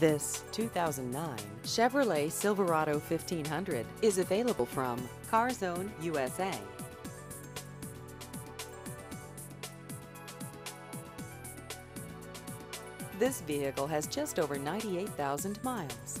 This 2009 Chevrolet Silverado 1500 is available from CarZone USA. This vehicle has just over 98,000 miles.